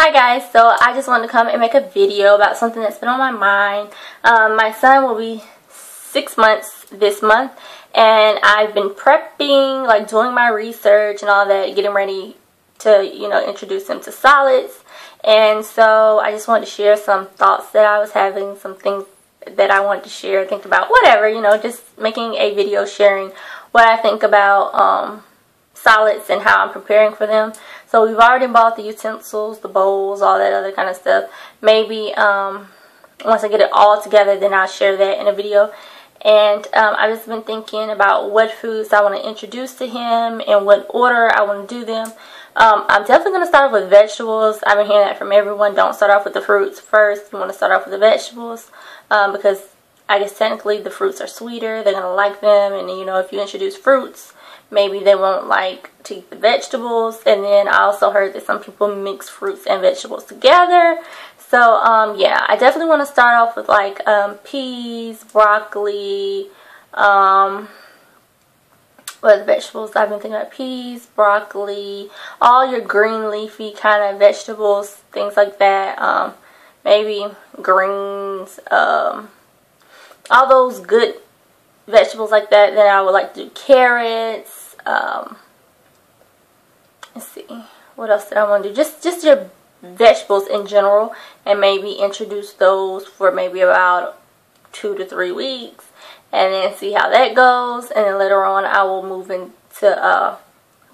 Hi guys, so I just wanted to come and make a video about something that's been on my mind. Um, my son will be six months this month and I've been prepping, like doing my research and all that, getting ready to, you know, introduce him to solids. And so I just wanted to share some thoughts that I was having, some things that I wanted to share, think about, whatever, you know, just making a video sharing what I think about um, solids and how I'm preparing for them. So we've already bought the utensils, the bowls, all that other kind of stuff. Maybe um, once I get it all together, then I'll share that in a video. And um, I've just been thinking about what foods I want to introduce to him and what order I want to do them. Um, I'm definitely going to start off with vegetables. I've been hearing that from everyone. Don't start off with the fruits first. You want to start off with the vegetables um, because I guess technically the fruits are sweeter. They're going to like them. And, you know, if you introduce fruits, maybe they won't like to eat the vegetables. And then I also heard that some people mix fruits and vegetables together. So, um, yeah, I definitely want to start off with like um, peas, broccoli, um, what vegetables I've been thinking about peas, broccoli, all your green leafy kind of vegetables, things like that. Um, maybe greens, um, all those good vegetables like that. Then I would like to do carrots. Um, let's see, what else did I want to do? Just just your vegetables in general, and maybe introduce those for maybe about two to three weeks, and then see how that goes. And then later on, I will move into uh,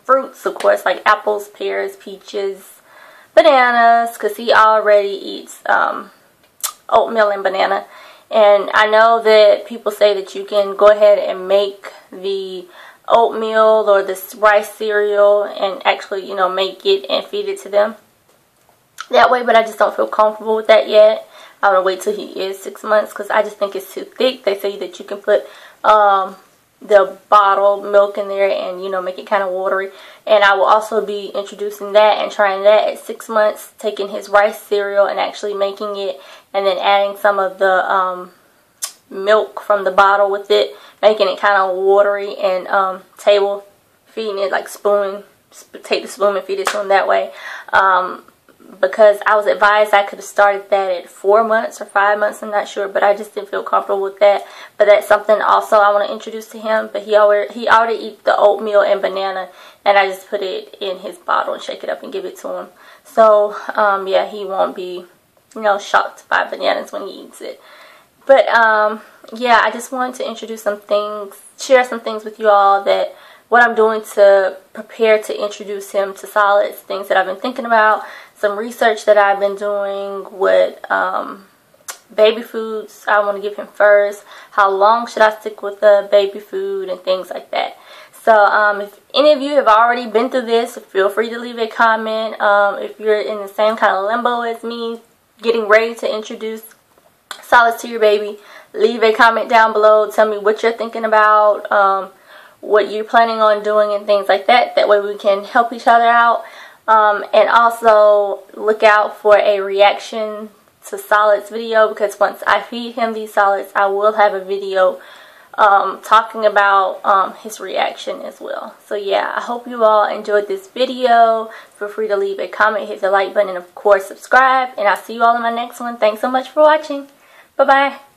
fruits, of course, like apples, pears, peaches, bananas, because he already eats um, oatmeal and banana. And I know that people say that you can go ahead and make the oatmeal or this rice cereal and actually, you know, make it and feed it to them that way, but I just don't feel comfortable with that yet. I want to wait till he is six months because I just think it's too thick. They say that you can put um, the bottled milk in there and, you know, make it kind of watery. And I will also be introducing that and trying that at six months, taking his rice cereal and actually making it and then adding some of the um, milk from the bottle with it, making it kind of watery and um, table feeding it like spoon, take the spoon and feed it to him that way. Um, because I was advised I could have started that at four months or five months, I'm not sure, but I just didn't feel comfortable with that. But that's something also I want to introduce to him. But he already he already eat the oatmeal and banana, and I just put it in his bottle and shake it up and give it to him. So um, yeah, he won't be you know shocked by bananas when he eats it. But um, yeah, I just wanted to introduce some things, share some things with you all that what I'm doing to prepare to introduce him to solids, things that I've been thinking about, some research that I've been doing what um, baby foods I want to give him first, how long should I stick with the baby food and things like that. So um, if any of you have already been through this, feel free to leave a comment. Um, if you're in the same kind of limbo as me, getting ready to introduce solids to your baby, leave a comment down below. Tell me what you're thinking about. Um, what you're planning on doing and things like that. That way we can help each other out. Um, and also look out for a reaction to solids video because once I feed him these solids, I will have a video um, talking about um, his reaction as well. So yeah, I hope you all enjoyed this video. Feel free to leave a comment, hit the like button, and of course subscribe. And I'll see you all in my next one. Thanks so much for watching. 拜拜。